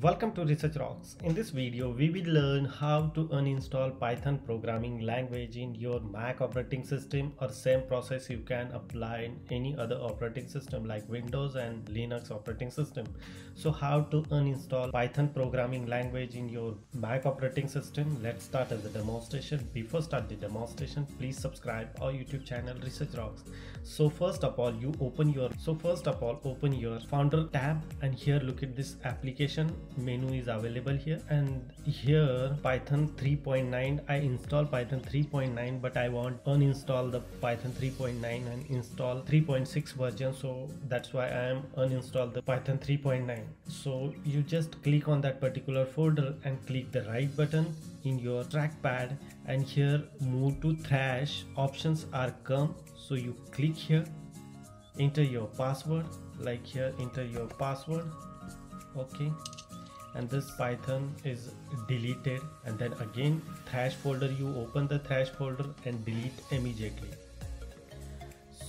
Welcome to Research Rocks. In this video, we will learn how to uninstall Python programming language in your Mac operating system or same process you can apply in any other operating system like Windows and Linux operating system. So how to uninstall Python programming language in your Mac operating system? Let's start as a demonstration. Before start the demonstration, please subscribe our YouTube channel Research Rocks. So first of all, you open your so first of all open your Finder tab and here look at this application menu is available here. And here python 3.9 i install python 3.9 but i want uninstall the python 3.9 and install 3.6 version. So that's why i am uninstall the python 3.9 so you just click on that particular folder and click the right button in your trackpad. And here move to thrash options are come. So you click here enter your password like here enter your password. Okay and this python is deleted. And then again thrash folder you open the thrash folder and delete immediately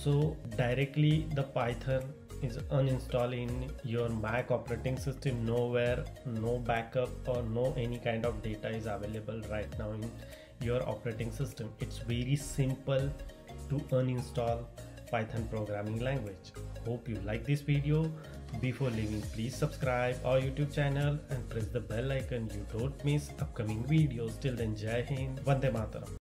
so directly the python is uninstalled in your mac operating system. Nowhere no backup or no any kind of data is available right now in your operating system. It's very simple to uninstall python programming language. Hope you like this video before leaving, please subscribe our YouTube channel and press the bell icon you don't miss upcoming videos. Till then, Jai Hind, Vande Mataram.